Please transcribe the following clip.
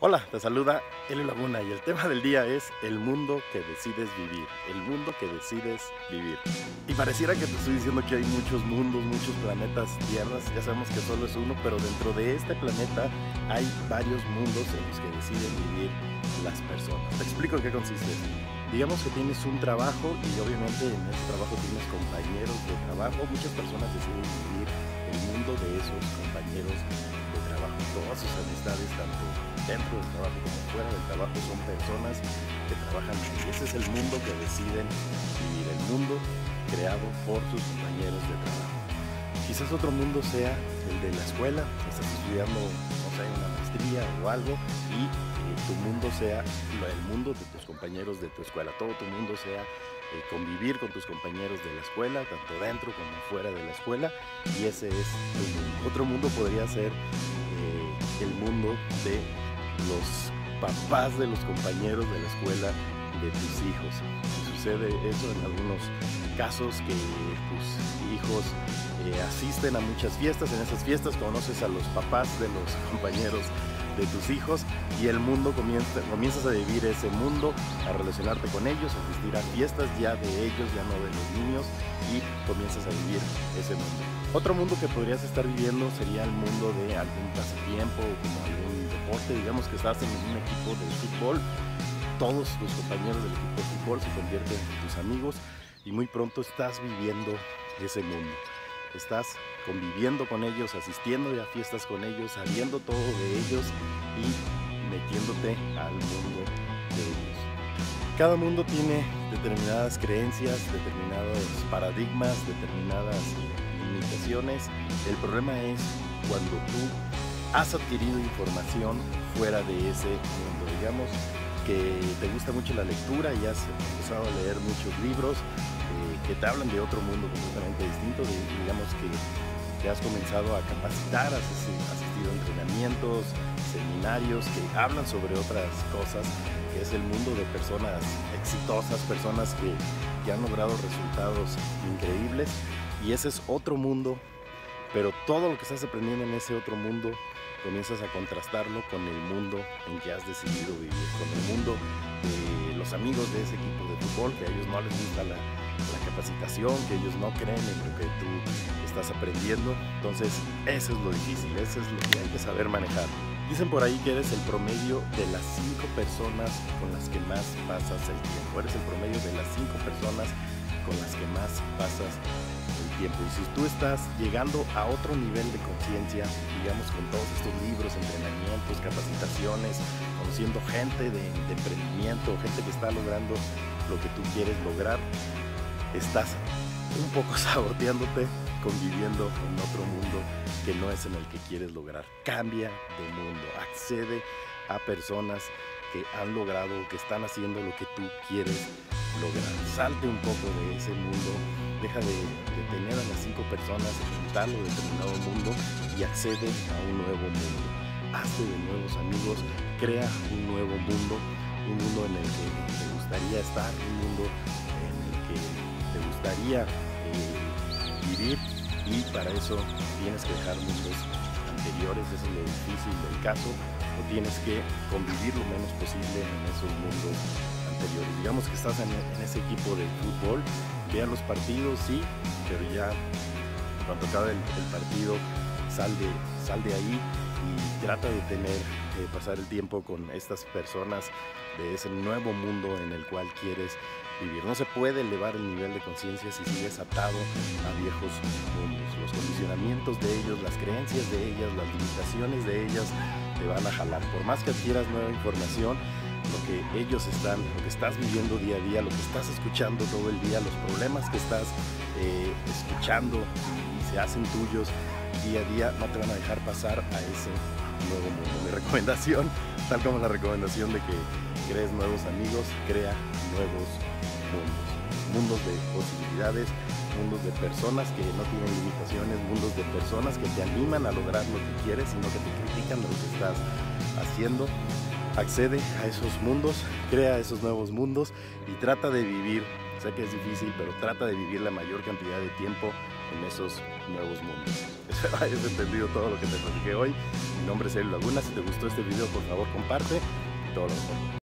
Hola, te saluda Eli Laguna y el tema del día es el mundo que decides vivir, el mundo que decides vivir. Y pareciera que te estoy diciendo que hay muchos mundos, muchos planetas, tierras, ya sabemos que solo es uno, pero dentro de este planeta hay varios mundos en los que deciden vivir las personas. Te explico en qué consiste. Digamos que tienes un trabajo y obviamente en ese trabajo tienes compañeros de trabajo, muchas personas deciden vivir el mundo de esos compañeros trabajo, todas sus amistades, tanto dentro del trabajo como fuera del trabajo son personas que trabajan y ese es el mundo que deciden vivir, el mundo creado por sus compañeros de trabajo. Quizás otro mundo sea el de la escuela, estás estudiando, no sé, una maestría o algo y eh, tu mundo sea el mundo de tus compañeros de tu escuela, todo tu mundo sea eh, convivir con tus compañeros de la escuela, tanto dentro como fuera de la escuela, y ese es tu mundo. Otro mundo podría ser el mundo de los papás de los compañeros de la escuela de tus hijos. sucede eso en algunos casos que tus hijos eh, asisten a muchas fiestas, en esas fiestas conoces a los papás de los compañeros de tus hijos y el mundo comienza, comienzas a vivir ese mundo, a relacionarte con ellos, a asistir a fiestas ya de ellos, ya no de los niños y comienzas a vivir ese mundo. Otro mundo que podrías estar viviendo sería el mundo de algún pasatiempo como algún digamos que estás en un equipo de fútbol, todos los compañeros del equipo de fútbol se convierten en tus amigos y muy pronto estás viviendo ese mundo. Estás conviviendo con ellos, asistiendo a fiestas con ellos, sabiendo todo de ellos y metiéndote al mundo de ellos. Cada mundo tiene determinadas creencias, determinados paradigmas, determinadas limitaciones. El problema es cuando tú has adquirido información fuera de ese mundo. Digamos que te gusta mucho la lectura y has empezado a leer muchos libros eh, que te hablan de otro mundo completamente distinto. digamos que te has comenzado a capacitar, has asistido a entrenamientos, seminarios que hablan sobre otras cosas, que es el mundo de personas exitosas, personas que, que han logrado resultados increíbles. Y ese es otro mundo pero todo lo que estás aprendiendo en ese otro mundo comienzas a contrastarlo con el mundo en que has decidido vivir, con el mundo de los amigos de ese equipo de fútbol, que a ellos no les gusta la, capacitación, que ellos no creen en lo que tú estás aprendiendo. Entonces, eso es lo difícil, eso es lo que hay que saber manejar. Dicen por ahí que eres el promedio de las cinco personas con las que más pasas el tiempo. Eres el promedio de las cinco con las que más pasas tiempo. Y si tú estás llegando a otro nivel de conciencia, digamos con todos estos libros, entrenamientos, capacitaciones, conociendo gente de, emprendimiento, gente que está logrando lo que tú quieres lograr, estás un poco saboteándote conviviendo en otro mundo que no es en el que quieres lograr. Cambia de mundo, accede a personas que han logrado, que están haciendo lo que tú quieres lograr. Salte un poco de ese mundo, deja de, tener a las cinco personas en tal determinado mundo y accede a un nuevo mundo. Hazte de nuevos amigos, crea un nuevo mundo, un mundo en el que te gustaría estar, un mundo en el que te gustaría eh, vivir y para eso tienes que dejar mundos anteriores, es lo difícil del caso, o tienes que convivir lo menos posible en esos mundos anteriores. Digamos que estás en, ese equipo de fútbol, vea los partidos, sí, pero ya cuando acabe el, partido, sal de, sal de ahí y trata de tener, eh, pasar el tiempo con estas personas de ese nuevo mundo en el cual quieres vivir. No se puede elevar el nivel de conciencia si sigues atado a viejos mundos. Los condicionamientos de ellos, las creencias de ellas, las limitaciones de ellas te van a jalar. Por más que adquieras nueva información, lo que ellos están, lo que estás viviendo día a día, lo que estás escuchando todo el día, los problemas que estás eh, escuchando y se hacen tuyos día a día, no te van a dejar pasar a ese nuevo mundo. Mi recomendación, tal como la recomendación de que crees nuevos amigos, crea nuevos mundos. Mundos de posibilidades, mundos de personas que no tienen limitaciones, mundos de personas que te animan a lograr lo que quieres, sino que te critican lo que estás haciendo accede a esos mundos, crea esos nuevos mundos y trata de vivir, sé que es difícil, pero trata de vivir la mayor cantidad de tiempo en esos nuevos mundos. hayas entendido todo lo que te platiqué hoy. Mi nombre es Elio Laguna. Si te gustó este video, por favor, comparte. Y todo lo mejor.